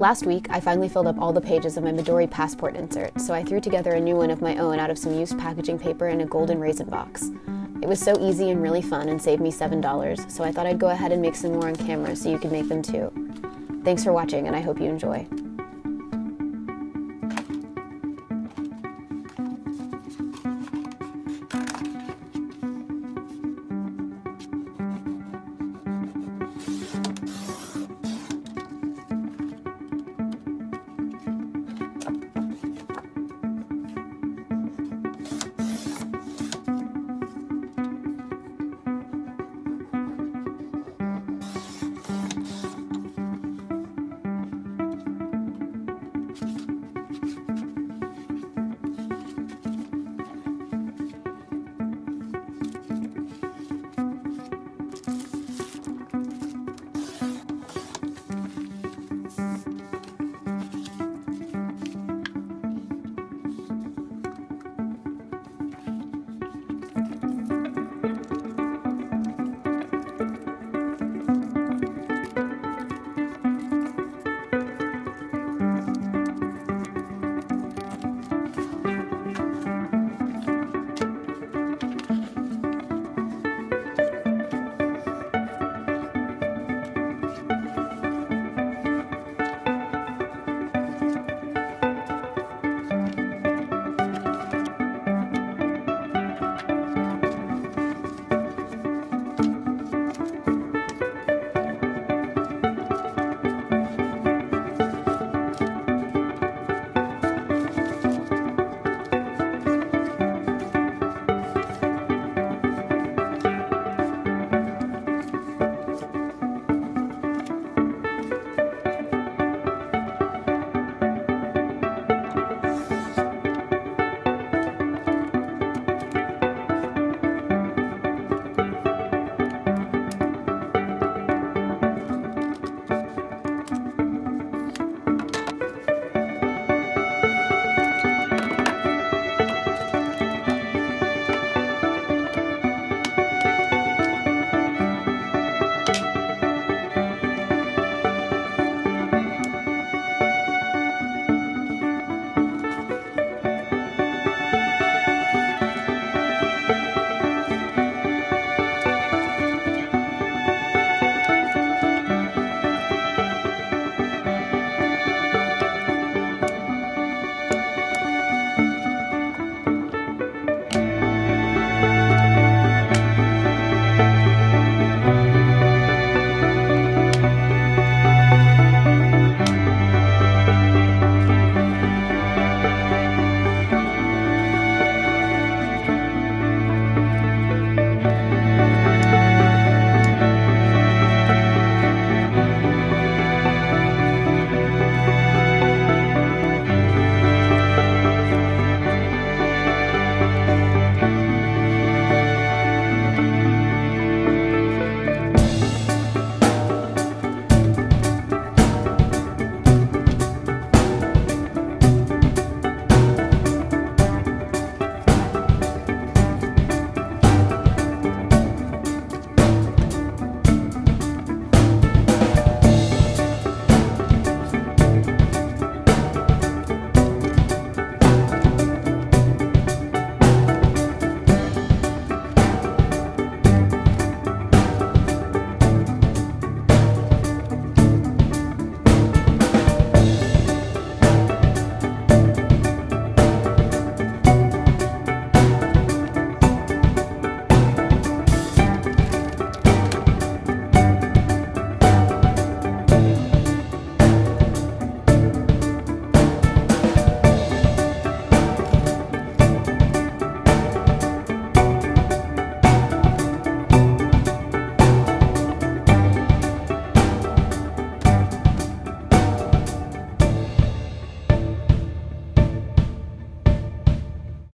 Last week, I finally filled up all the pages of my Midori passport insert, so I threw together a new one of my own out of some used packaging paper and a golden raisin box. It was so easy and really fun and saved me $7, so I thought I'd go ahead and make some more on camera so you can make them too. Thanks for watching, and I hope you enjoy.